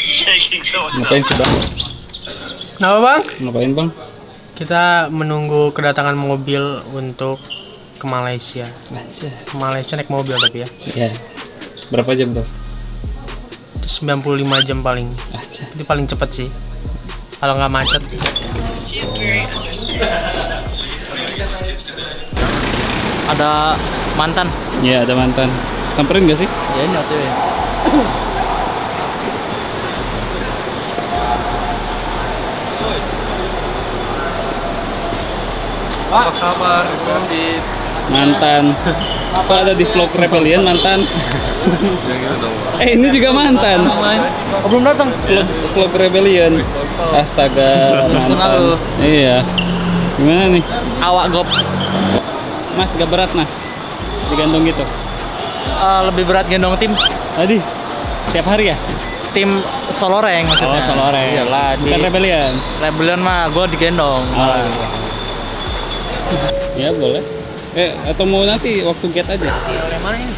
shaking so much. Ngapain sih bang? Kenapa bang? Ngapain bang? Kita menunggu kedatangan mobil untuk ke Malaysia. Ke Malaysia naik mobil tapi ya. Ya. Berapa jam tuh? Itu 95 jam paling. Itu paling cepet sih. Kalau nggak macet. Ada mantan. Iya ada mantan. Samperin gak sih? Ya Apa kabar? Mantan. Kok ada di vlog Rebellion mantan? eh ini juga mantan. Oh, belum datang. Vlog, vlog Rebellion. Astaga. Mantan. Iya. Gimana nih? Awak gop. Mas gak berat mas? Digantung gitu. Eh, lebih berat gendong tim. Tadi tiap hari ya? Tim Soloreng maksudnya. Oh, Soloreng. Iyalah, di Bukan Rebellion. Rebellion mah gue digendong. Oh. Ya boleh. Eh atau mau nanti waktu get aja? Yang mana ini?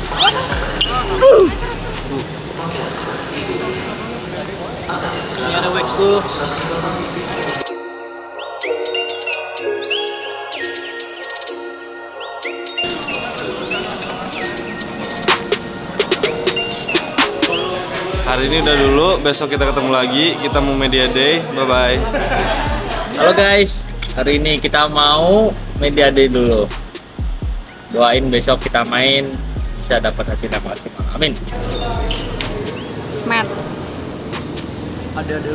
Ini ada wax tuh. Hari ini udah dulu, besok kita ketemu lagi. Kita mau media day. Bye bye. Halo guys, hari ini kita mau media day dulu. Doain besok kita main bisa dapat hasil yang maksimal. Amin. Matt. Ada ada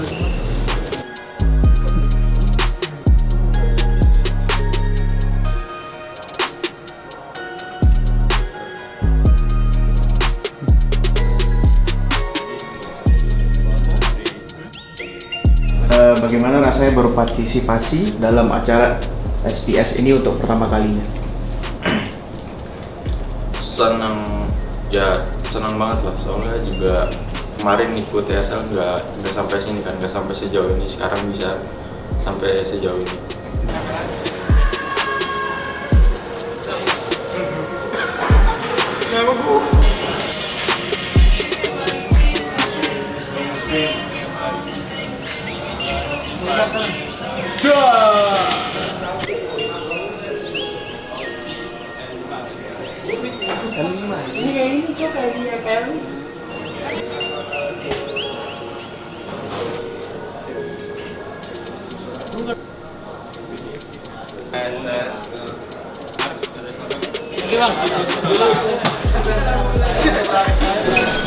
Eh, bagaimana rasanya berpartisipasi dalam acara SPS ini untuk pertama kalinya? Senang, ya senang banget lah. Soalnya juga kemarin ikut ESL nggak nggak sampai sini kan, nggak sampai sejauh ini. Sekarang bisa sampai sejauh ini.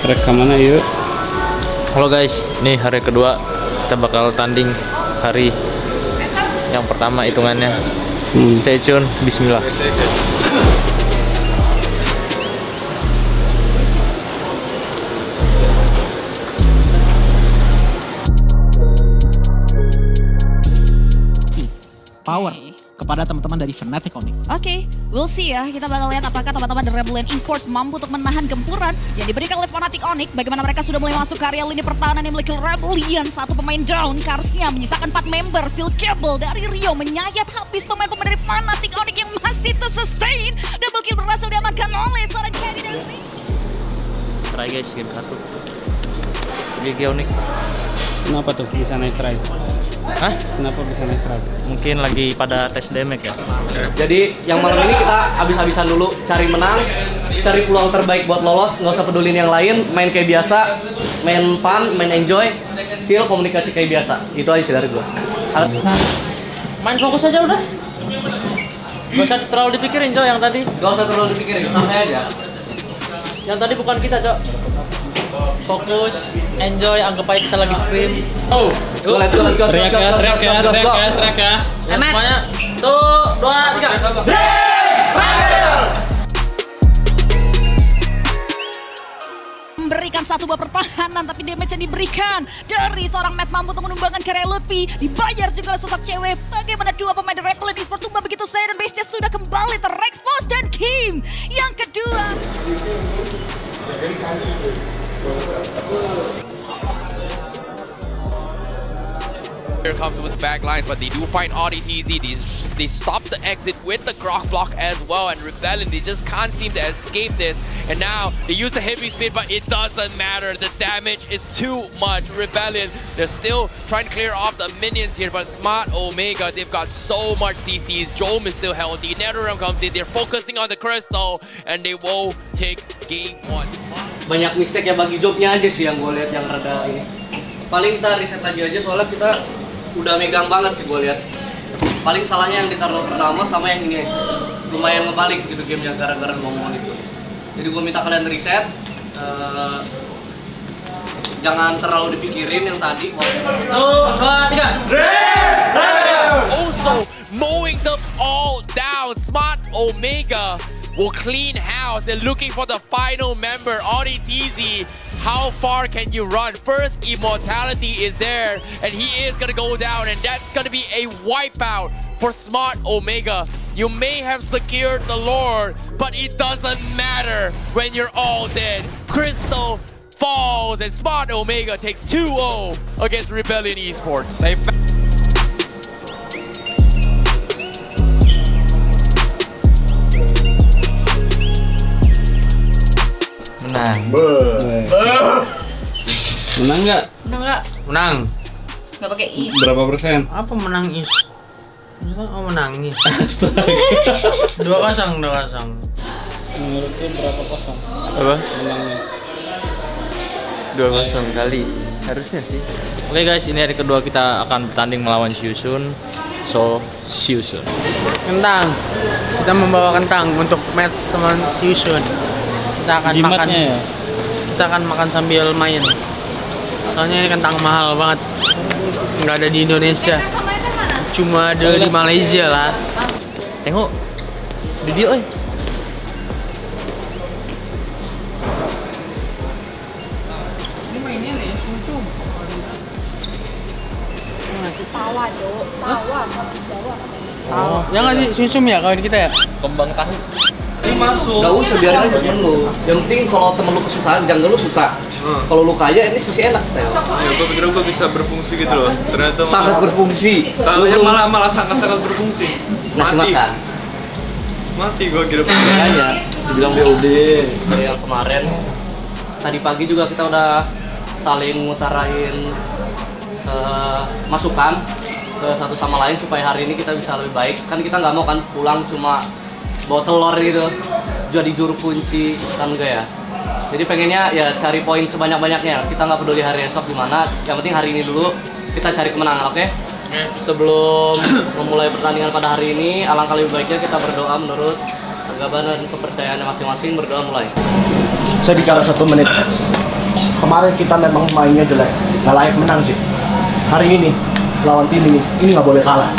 Rekamannya yuk. Halo guys, ini hari kedua kita bakal tanding hari yang pertama hitungannya. Hmm. Stay tune, Bismillah. power kepada teman-teman dari Fnatic Onyx. Oke, we'll see ya. Kita bakal lihat apakah teman-teman dari Rebellion Esports mampu untuk menahan gempuran yang diberikan oleh Fnatic Onyx. Bagaimana mereka sudah mulai masuk ke area lini pertahanan yang memiliki Rebellion. Satu pemain down, Karsnya menyisakan 4 member. Still Cable dari Rio menyayat habis pemain-pemain dari Fnatic Onyx yang masih to sustain. Double kill berhasil diamankan oleh seorang Kenny dari Try guys, game satu. GG unik. Kenapa tuh bisa naik strike? Hah? Kenapa bisa strike? Mungkin lagi pada tes damage ya. Jadi yang malam ini kita habis-habisan dulu cari menang, cari peluang terbaik buat lolos, nggak usah pedulin yang lain, main kayak biasa, main fun, main enjoy, chill, komunikasi kayak biasa. Itu aja sih dari gua. Al- Main fokus aja udah. Gak usah terlalu dipikirin, Cok, yang tadi. Gak usah terlalu dipikirin, santai aja. Yang tadi bukan kita, Cok. Fokus, enjoy, anggap aja kita lagi scream. Oh, Go, let's go, let's go, Teriak let's go, ya, let's go, teriak ya, let's go, teriak let's go. ya, teriak ya. ya, semuanya. Tuh, dua, tiga. memberikan satu buah pertahanan tapi damage yang diberikan dari seorang Matt mampu untuk menumbangkan karya Lutfi dibayar juga oleh sosok cewek bagaimana dua pemain dari Rebel Esports tumbang begitu saya dan base-nya sudah kembali terekspos dan Kim yang kedua Here comes with back lines, but they do find Audit easy. These They stop the exit with the Grok block as well, and Rebellion, they just can't seem to escape this. And now they use the heavy speed, but it doesn't matter. The damage is too much. Rebellion, they're still trying to clear off the minions here, but Smart Omega, they've got so much CCs. Jome is still healthy. NetherRealm comes in, they're focusing on the crystal, and they will take game one. Banyak mistake ya bagi jobnya aja sih yang gue lihat yang rada ini. Paling kita riset lagi aja soalnya kita udah megang banget sih gue lihat. Paling salahnya yang ditaruh pertama sama yang ini. Lumayan ngebalik gitu gamenya gara-gara ngomong itu. Jadi gue minta kalian riset eh, jangan terlalu dipikirin yang tadi. Tuh dua tiga. Also mowing them all down. Smart Omega will clean house. They're looking for the final member, Audi TZ. How far can you run? First, Immortality is there, and he is gonna go down, and that's gonna be a wipeout for Smart Omega. You may have secured the Lord, but it doesn't matter when you're all dead. Crystal falls, and Smart Omega takes 2-0 against Rebellion Esports. Menang. Menang nggak? Menang nggak? menang Nggak pakai i. Berapa persen? apa menang is Maksudnya oh menangis Astaga. dua kosong dua kosong Menurutku berapa kosong? Apa? Menangnya. Dua kosong kali. Harusnya sih. Oke guys, ini hari kedua kita akan bertanding melawan Siusun. So, Siusun. kentang kita membawa kentang untuk match teman Siusun kita akan makan Jimatnya ya? kita akan makan sambil main soalnya ini kentang mahal banget nggak ada di Indonesia cuma ada di Malaysia lah Tengok. Video eh. Tawa, Jo. Tawa. Jawa. oh. ya nggak sih sumsum ya kawan kita ya Kembang tahu. Gak usah biarin aja temen lu yang penting kalau temen lu kesusahan jangan lu susah kalau lu kaya ini pasti enak Teo. Ya, gue pikir gue bisa berfungsi gitu loh. Ternyata sangat berfungsi Tahu malah malah sangat sangat berfungsi. Mati. makan Mati gue kira. makanya dibilang BOD dari yang kemarin tadi pagi juga kita udah saling ngutarain eh, masukan ke satu sama lain supaya hari ini kita bisa lebih baik kan kita nggak mau kan pulang cuma bawa telur gitu. Jadi juru kunci kan enggak ya. Jadi pengennya ya cari poin sebanyak banyaknya kita nggak peduli hari esok gimana yang penting hari ini dulu kita cari kemenangan oke? Sebelum memulai pertandingan pada hari ini alangkah lebih baiknya kita berdoa menurut agama dan kepercayaannya masing-masing berdoa mulai. Saya bicara satu menit. Kemarin kita memang mainnya jelek, nggak layak menang sih. Hari ini lawan tim ini, ini nggak boleh kalah.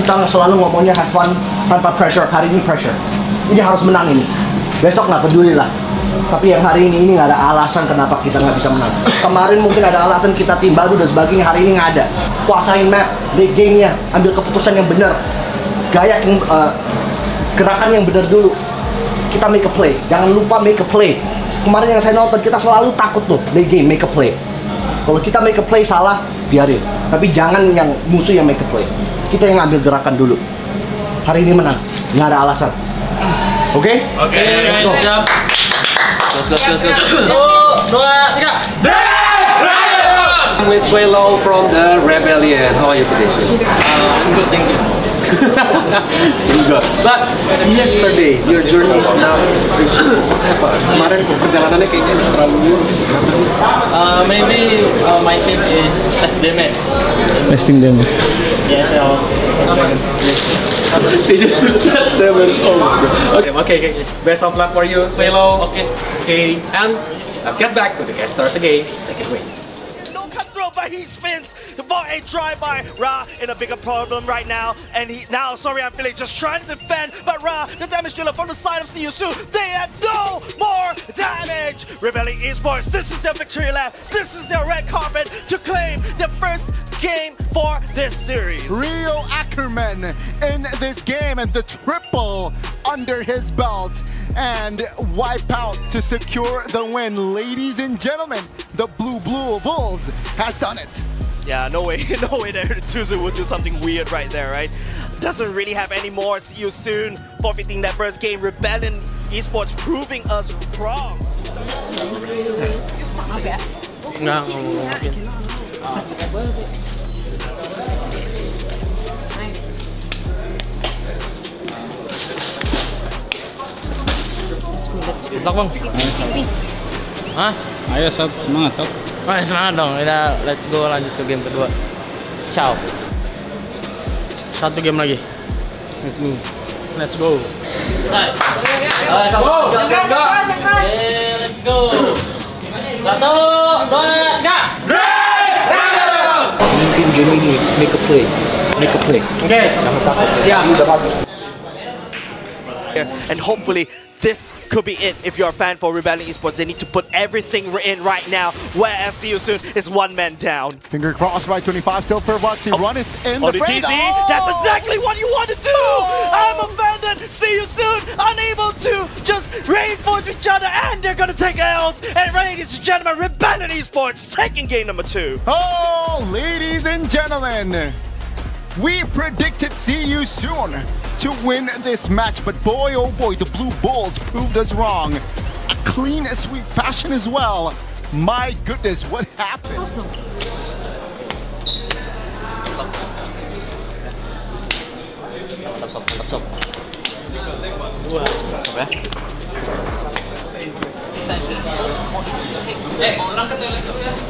Kita selalu ngomongnya have fun tanpa pressure. Hari ini pressure. Ini harus menang ini. Besok nggak peduli lah. Tapi yang hari ini ini nggak ada alasan kenapa kita nggak bisa menang. Kemarin mungkin ada alasan kita tim baru dan sebagainya. Hari ini nggak ada. Kuasain map, game-nya, ambil keputusan yang benar. Gaya eh, gerakan yang benar dulu kita make a play. Jangan lupa make a play. Kemarin yang saya nonton kita selalu takut tuh make game make a play. Kalau kita make a play salah, biarin. Tapi jangan yang musuh yang make a play. Kita yang ngambil gerakan dulu. Hari ini menang, nggak ada alasan. Oke? oke Let's go. siap Gas, gas, gas, gas. satu dua tiga I'm with Swelo from the Rebellion. How are you today? Uh, good thank you. But yesterday, your journey is not. Apa? Kemarin perjalanannya kayaknya terlalu lurus. Uh, maybe uh, my team is less damage Testing them. Yes I They just test damage. Oh. Okay, okay, okay. Best of luck for you, Swelo. okay Okay, and let's get back to the guest stars again. Take it away. No cutthroat, but he spins for a drive-by. Ra in a bigger problem right now, and he now sorry I'm feeling just trying to defend, but Ra the damage dealer from the side of CUSU. They have no more damage. Rebellion Esports, this is their victory lap. This is their red carpet to claim the game for this series. Rio Ackerman in this game and the triple under his belt and wipe out to secure the win. Ladies and gentlemen, the Blue Blue Bulls has done it. Yeah, no way, no way that Tuzu would do something weird right there, right? Doesn't really have any more. See you soon. Forfeiting that first game. Rebellion Esports proving us wrong. Enggak, luck, Bang. Hah? Ayo sob, semangat sob. Oh, ya, semangat dong. Kita let's go lanjut ke game kedua. Ciao. Satu game lagi. Let's go. Let's go. Let's go. Let's go. Satu, dua, tiga. Ini make a play, make a play. Oke. Jangan takut. Siap. Ini udah bagus. And hopefully, this could be it. If you're a fan for Rebellion Esports, they need to put everything in right now. Whereas See You Soon is one man down. Finger crossed by 25 Silver Voxy. Oh. Run is in the frame. ODTZ, that's exactly what you want to do! I'm offended! See you soon! Unable to just reinforce each other, and they're gonna take L's! And ladies and gentlemen, Rebellion Esports taking game number two. Oh, ladies and gentlemen, we predicted see you soon to win this match, but boy oh boy, the Blue Bulls proved us wrong. A clean sweet fashion as well. My goodness, what happened? Mantap sob, mantap sob. Sob ya.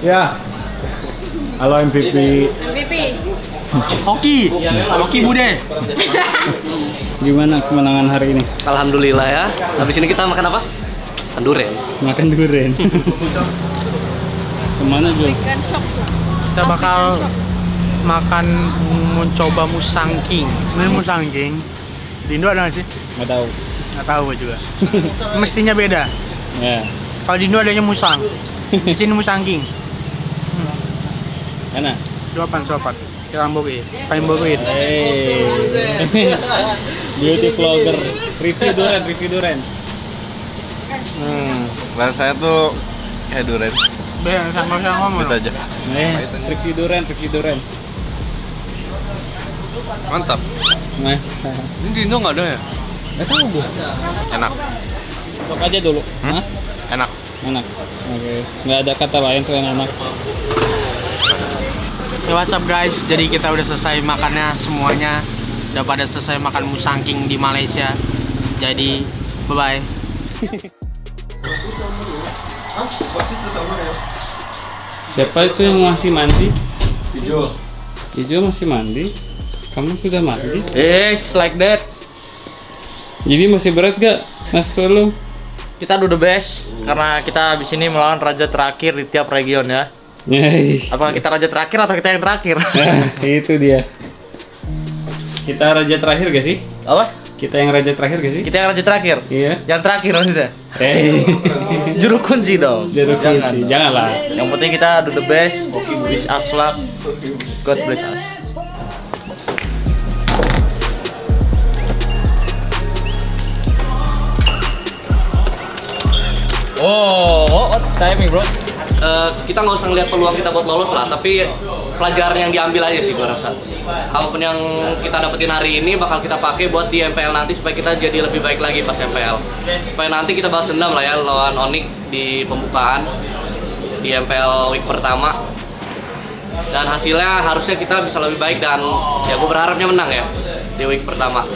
Ya. Halo MVP. MVP. Hoki, Hoki Bude. Gimana kemenangan hari ini? Alhamdulillah ya. Habis ini kita makan apa? Makan durian. Makan durian. Ke mana Jul? Tuh. Kita bakal makan mencoba musang king. Ini musang king. Di Indo ada nggak sih? Nggak tahu. Nggak tahu gue juga. Mestinya beda. Ya. Kalau di Indo adanya musang. Di sini musang king. Mana? Suapan, suapan. Pengen bokuin. Hey. Beauty vlogger. Review durian, review durian. Hmm, rasanya tuh kayak durian. Be, sama sama ngomong. Gitu aja. Eh, review durian, review durian. Mantap. Nah, Ini di Indo nggak ada ya? nggak tahu gua. Enak. Coba aja dulu. Hah? Enak. Enak. Oke. Nggak ada kata lain selain enak. Ya what's up guys, jadi kita udah selesai makannya semuanya Udah pada selesai makan musangking di Malaysia Jadi, bye-bye Siapa itu yang masih mandi? Hijau. Hijau masih mandi. Kamu sudah mandi? Yes, like that. Jadi masih berat gak Mas lu? Kita do the best karena kita habis ini melawan raja terakhir di tiap region ya. Apakah kita raja terakhir atau kita yang terakhir? Nah, itu dia. Kita raja terakhir gak sih? Apa? Kita yang raja terakhir gak sih? Kita yang raja terakhir. Iya. Yang terakhir maksudnya. Hey. Juru kunci dong. Juru Jangan kunci, dong. janganlah. Yang penting kita do the best. Wish us luck. God bless us. Oh, what timing bro? Eh, kita nggak usah ngeliat peluang kita buat lolos lah, tapi pelajaran yang diambil aja sih gua rasa. Apa pun yang kita dapetin hari ini bakal kita pakai buat di MPL nanti supaya kita jadi lebih baik lagi pas MPL. Supaya nanti kita balas dendam lah ya lawan Onyx di pembukaan di MPL week pertama. Dan hasilnya harusnya kita bisa lebih baik dan ya gue berharapnya menang ya di week pertama.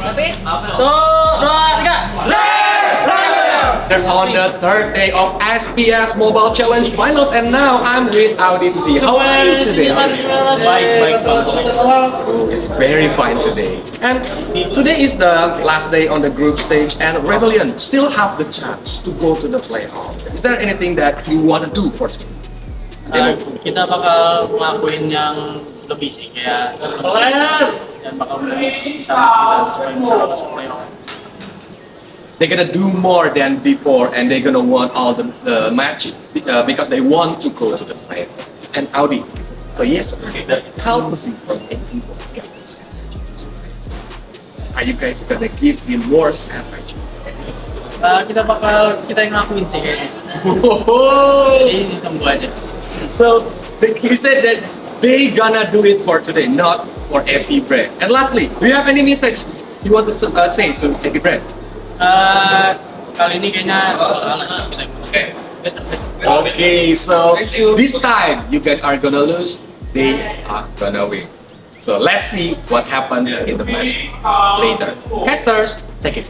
Tapi Satu, dua, tiga. They're on the third day of SPS Mobile Challenge Finals, and now I'm with Audi to see how are you today. It's very fine today. And today is the last day on the group stage, and Rebellion still have the chance to go to the playoff. Is there anything that you want to do for Eh, kita bakal ngelakuin yang lebih sih kayak dan bakal bisa kita supaya bisa lolos ke playoff. They're gonna do more than before, and they're gonna want all the, the matches uh, because they want to go to the playoff. And Audi. So yesterday, the Calvary from savage. Are you guys gonna give him more savage? Eh, kita bakal kita yang ngelakuin sih kayaknya. Jadi ditunggu aja. So, They- He said that they gonna do it for today, not for Epi Brand. And lastly, do you have any message you want to uh, say to Epi Brand? Uh, kali ini kayaknya Okay. Okay, so this time you guys are gonna lose, they are gonna win. So let's see what happens in the match later. Casters, take it.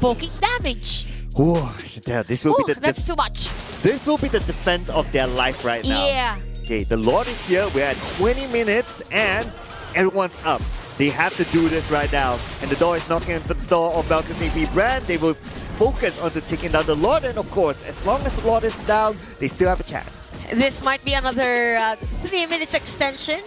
Poking damage. Ooh, yeah, this will Ooh, be the that's too much. this will be the defense of their life right now. Yeah. Okay, the Lord is here. We're at 20 minutes and everyone's up. They have to do this right now. And the door is knocking at the door of Balcony AP brand. They will focus on to taking down the Lord. And of course, as long as the Lord is down, they still have a chance. This might be another uh, three minutes extension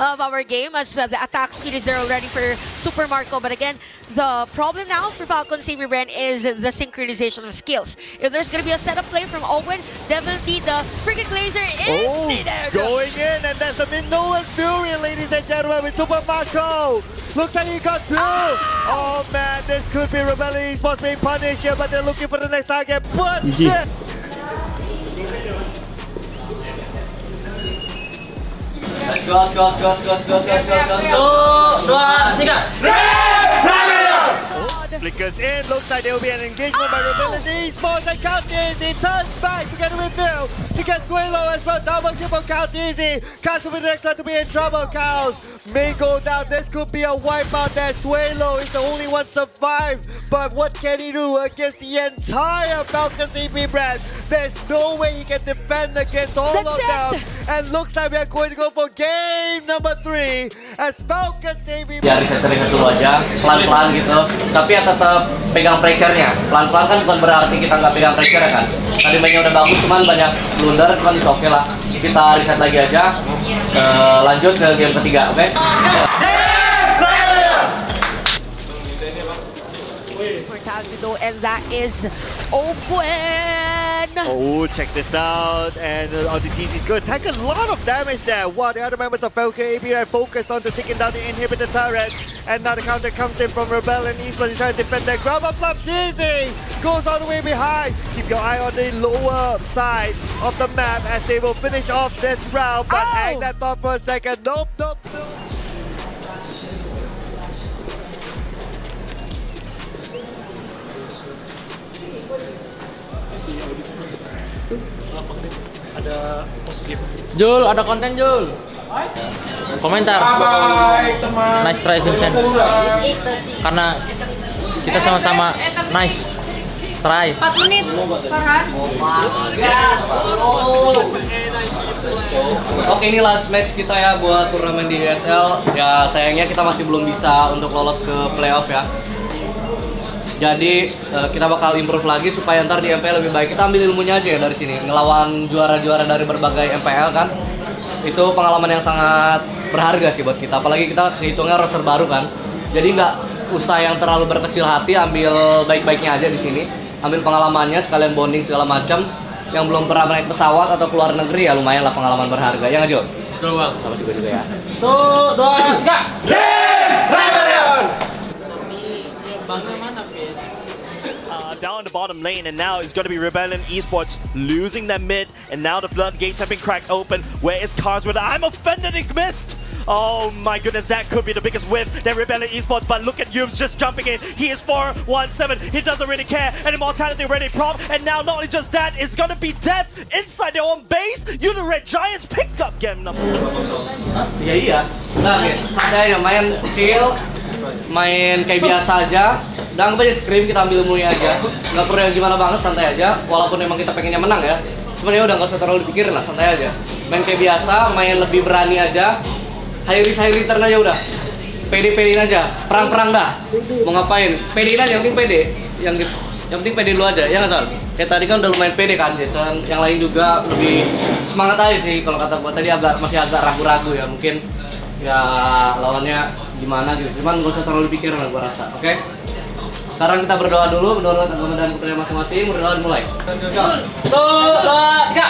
of our game as uh, the attack speed is there already for Super Marco. But again, the problem now for Falcon Saber Brand is the synchronization of skills. If there's going to be a setup play from Owen, definitely the freaking laser is Oh, needed. going in, and that's the Minoan Fury, ladies and gentlemen, with Super Marco. Looks like he got two. Oh man, this could be Rebellion Esports being punished here, but they're looking for the next target. But Easy. Let's go, let's go, let's go, let's go, let's go, let's go, let's go, let's go. Satu, dua, tiga. Flickers in, looks like there will be an engagement by Rebellion Esports and Count Easy turns back together with Phil to get Swallow as well, double triple Count Easy. Counts will be the next one to be in trouble, Cows. May go down, this could be a wipeout there. Swallow is the only one survived, but what can he do against the entire Falcon CP brand? There's no way he can defend against all That's of them. And looks like we are going to go for game number three as Falcon CP Ya reset reset dulu aja, pelan-pelan gitu. Tapi ya tetap pegang pressure-nya. Pelan-pelan kan bukan berarti kita nggak pegang pressure kan. Tadi mainnya udah bagus, cuman banyak blunder, cuman oke lah. Kita reset lagi aja. Eh, lanjut ke game ketiga, oke? Calcido, and that is Owen. Oh, check this out. And uh, on the TC is going to take a lot of damage there. While the other members of Falcon AB are focused on to taking down the inhibitor turret. And now the counter comes in from Rebel and Eastman trying to defend their grab up flop. Dizzy goes all the way behind. Keep your eye on the lower side of the map as they will finish off this round. But oh! hang that thought for a second. Nope, nope, nope. Ada. Jul, ada konten Jul. Komentar. Nice try Vincent. Karena kita sama-sama nice try. 4 menit, Farhan. Oke ini last match kita ya buat turnamen di ESL. Ya sayangnya kita masih belum bisa untuk lolos ke playoff ya. Jadi eh, kita bakal improve lagi supaya ntar di MPL lebih baik. Kita ambil ilmunya aja ya dari sini. Ngelawan juara-juara dari berbagai MPL kan. Itu pengalaman yang sangat berharga sih buat kita. Apalagi kita kehitungnya roster baru kan. Jadi nggak usah yang terlalu berkecil hati. Ambil baik-baiknya aja di sini. Ambil pengalamannya sekalian bonding segala macam. Yang belum pernah naik pesawat atau keluar negeri ya lumayan lah pengalaman berharga. Ya nggak Jo? Betul bang. Sama sih gue juga ya. Tuh, dua, tiga. Uh, down the bottom lane, and now it's going to be Rebellion Esports losing their mid, and now the floodgates have been cracked open. Where is Carswood? I'm offended, he missed! Oh my goodness, that could be the biggest whiff that Rebellion Esports, but look at Yums just jumping in. He is 4-1-7, he doesn't really care, and Immortality ready prop, and now not only just that, it's gonna be death inside their own base. You the Red Giants picked up game number Iya iya. Nah, ya, santai main chill, main kayak biasa aja. Anggap aja scream kita ambil ilmunya aja. Nggak perlu yang gimana banget, santai aja. Walaupun emang kita pengennya menang ya. Cuman ya udah nggak usah terlalu dipikirin lah, santai aja. Main kayak biasa, main lebih berani aja. High risk high return aja udah. Pede pedein aja, perang-perang dah. Mau ngapain? Pedein aja, yang penting pede. Yang yang penting pede dulu aja, ya nggak Sal? Kayak tadi kan udah lumayan pede kan, Jason. Yang lain juga lebih semangat aja sih kalau kata gua tadi agak masih agak ragu-ragu ya mungkin ya lawannya gimana gitu. Cuman gak usah terlalu dipikirin lah gua rasa oke? Sekarang kita berdoa dulu menurut agama dan kepercayaan masing-masing. Berdoa dimulai. Tuh dua tiga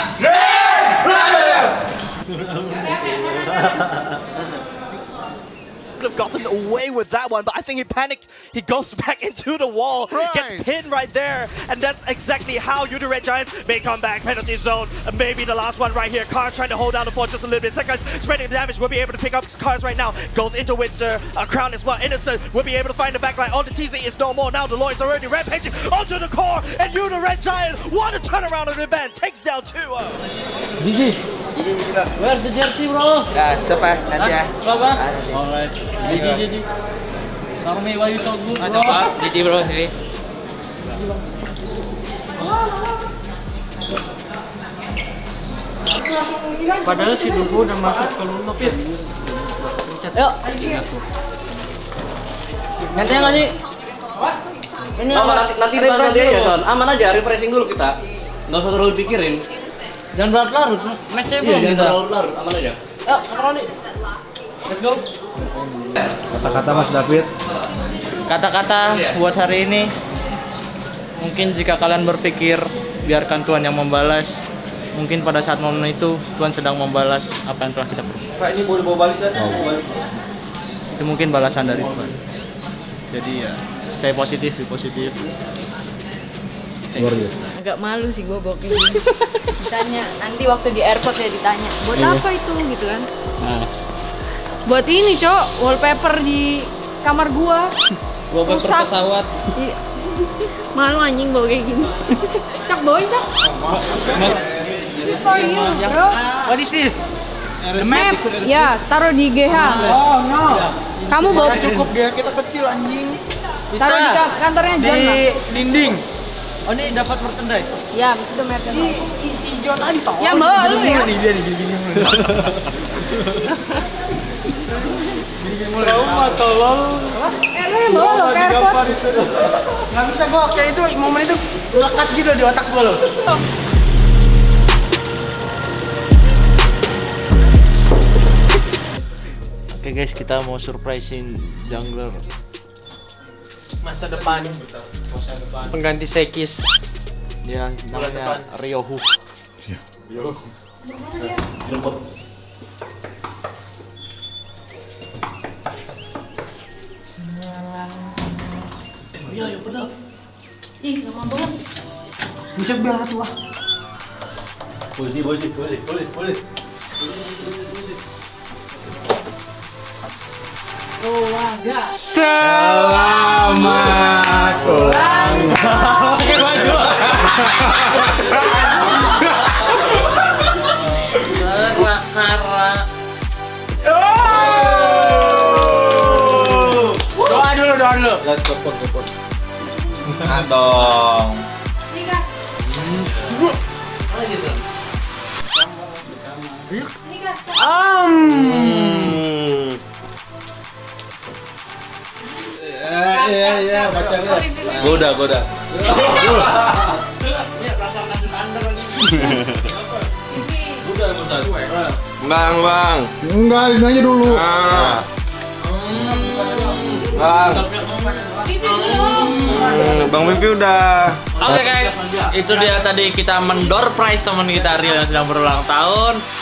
could have gotten away with that one, but I think he panicked. He goes back into the wall, right. gets pinned right there, and that's exactly how you, the Red Giants, may come back. Penalty zone, maybe the last one right here. Cars trying to hold down the fort just a little bit. Seconds, spreading the damage, will be able to pick up Cars right now. Goes into Winter, a crown as well. Innocent will be able to find the backline. All the TZ is no more. Now the Lloyd's already rampaging onto the core, and you, the Red Giant, want to turnaround of the event. Takes down 2 0. Where the jersey bro? Yeah, coba nanti ya. Coba. Ah, Alright. Jiji jiji. Tell me why you so good ah, bro. Coba. Jiji bro sini. Padahal si Dubu udah masuk ke lunak ya. Yuk. Nanti yang nanti. Ini nanti nanti nanti ya Son. Aman aja refreshing dulu kita. Gak usah terlalu pikirin. Jangan berlarut-larut. Matchnya Iya, belum jangan kita. terlalu larut. Aman aja. Yuk, makan nih. Let's go. Kata-kata Mas David. Kata-kata buat hari ini mungkin jika kalian berpikir biarkan Tuhan yang membalas mungkin pada saat momen itu Tuhan sedang membalas apa yang telah kita perbuat Kak ini boleh bawa balik kan? Balik. itu mungkin balasan dari Tuhan jadi ya stay positif be positif Luar biasa. Agak malu sih gue bawa kayak gini. Ditanya nanti waktu di airport ya ditanya buat Iya. apa itu? Gitu kan. Nah, buat ini cok wallpaper di kamar gua. Wallpaper Rusak. pesawat. Iya. malu anjing bawa kayak gini. Cak bawain cak. This for you bro. What is this? The map? Ya taruh di GH oh no. Kamu bawa cukup GH kita kecil anjing. Taruh di ka- kantornya John di lah. dinding oh ini dapat merchandise? Ya itu mapnya John Adi tau Ya, bawa lu ya. Nih, dia nih gini-gini Trauma tolol. Eh lu yang bawa lo ke airport Gak bisa gua kayak itu momen itu lekat gitu di otak gua loh. Oke guys, kita mau surprisein jungler masa depan. Pengganti Sekis. Dia namanya Ryohu. Yo. Iya, ya benar. ih gak mau banget. Bisa bilang tuh ah. Polisi, polisi, polisi, polisi, keluarga Selamat ulang Pakai baju. Kara. Doa dulu, doa dulu. Lihat telepon, telepon. Dong. Hmm. Ya, ya, ya, bacanya. Gua udah, gua udah. Bang, bang. Enggak, ini aja dulu. Ah. Bang. Hmm, Bang Vivi udah. Oke guys, itu dia tadi kita mendor prize teman kita Rio yang sedang berulang tahun.